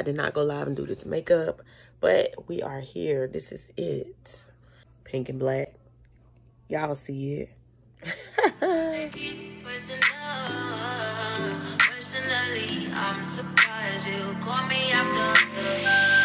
I did not go live and do this makeup, but we are here. This is it. Pink and black. Y'all see it.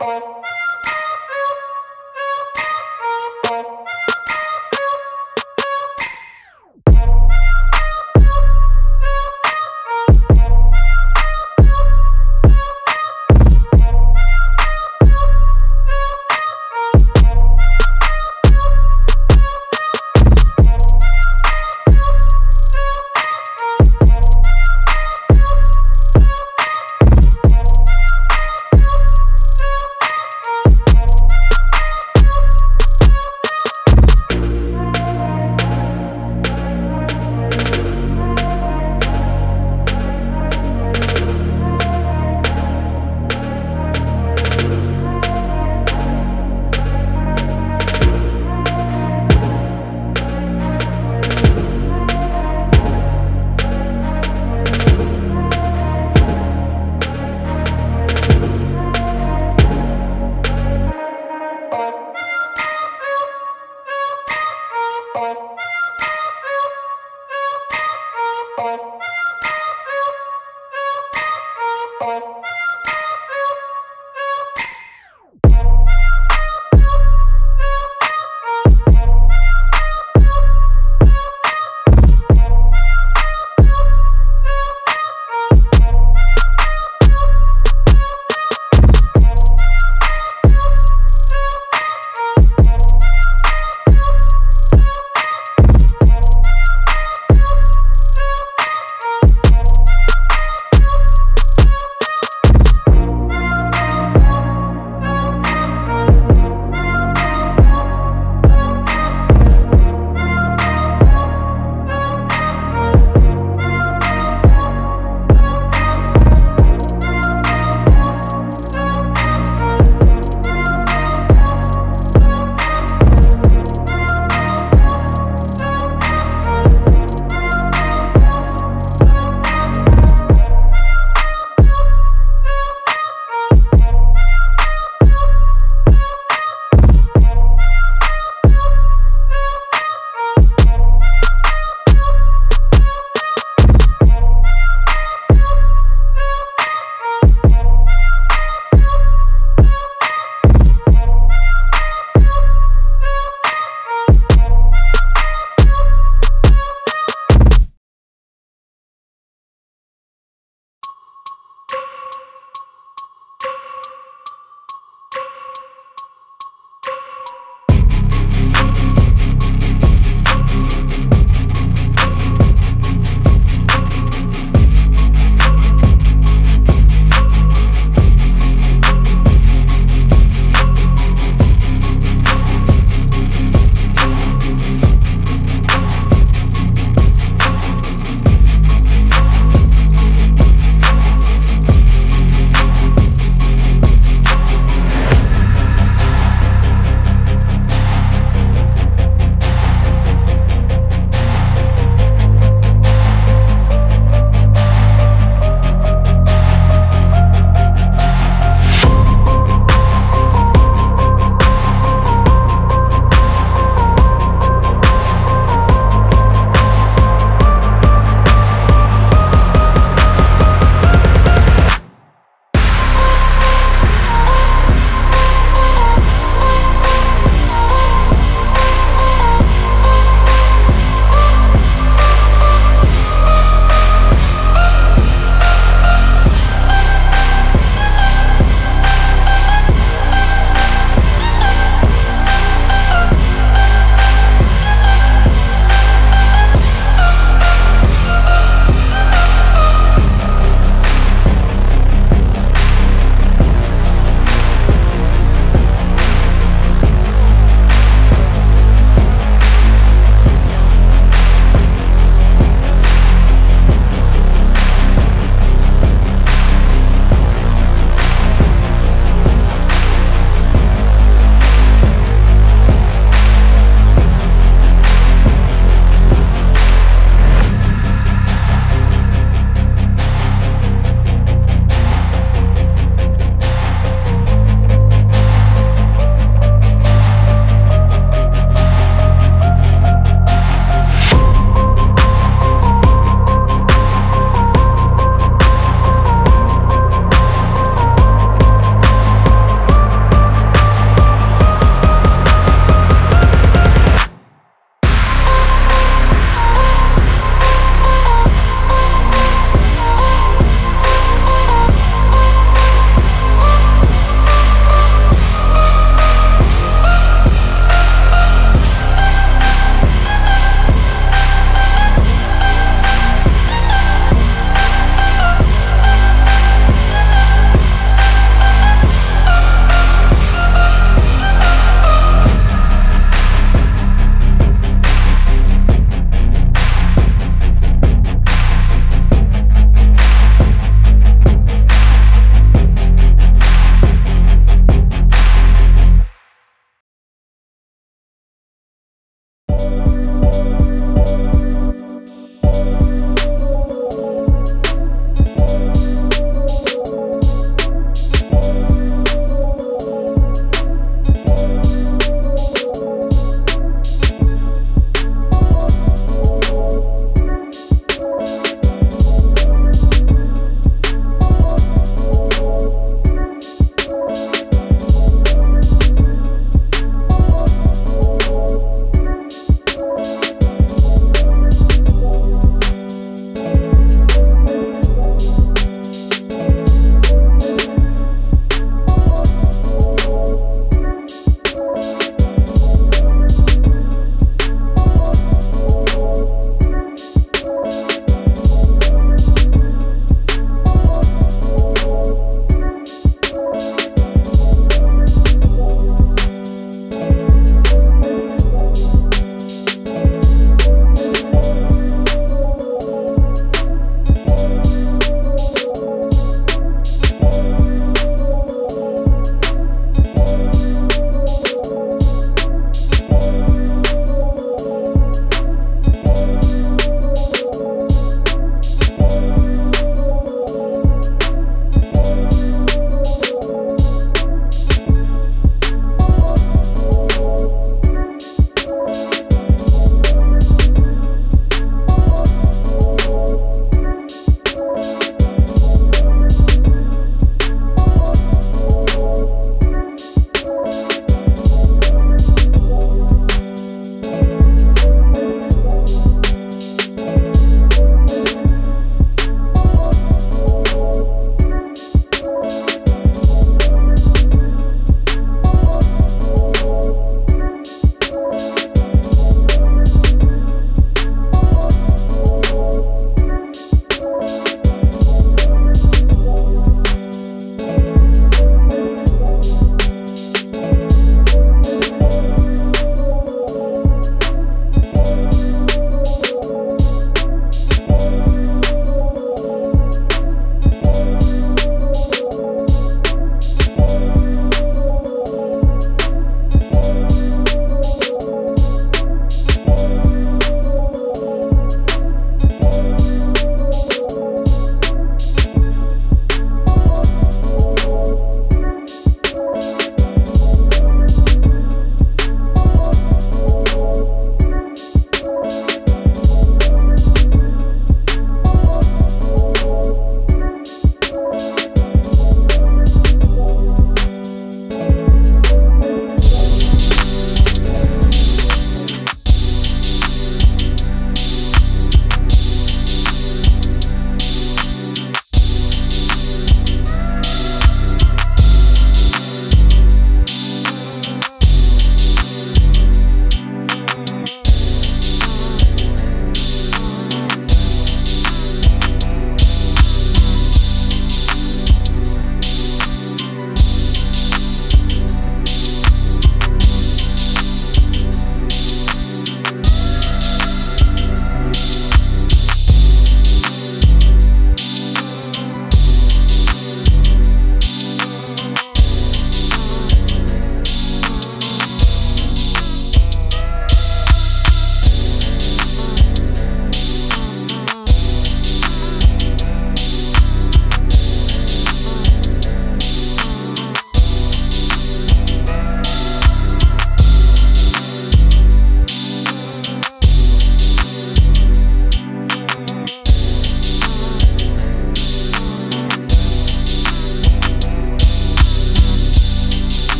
Personally, you